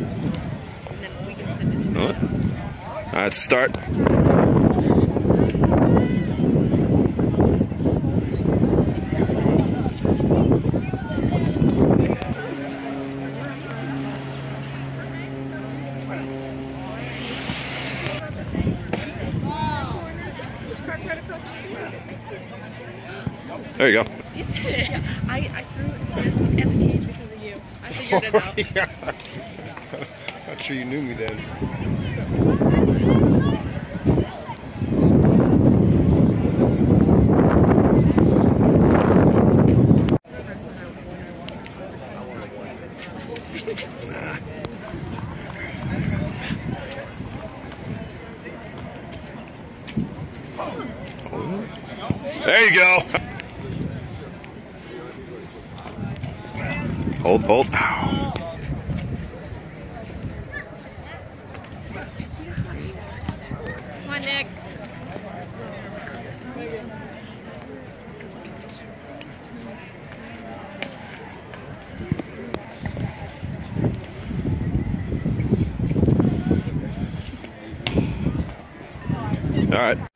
And then we can send it to All right. Start. There you go. I, I threw this at the cage. I figured it out. yeah. Not sure you knew me then. Oh. There you go. Hold, hold. Come on, Nick. All right.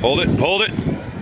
Hold it, hold it.